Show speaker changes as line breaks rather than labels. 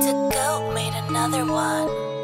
to go made another one.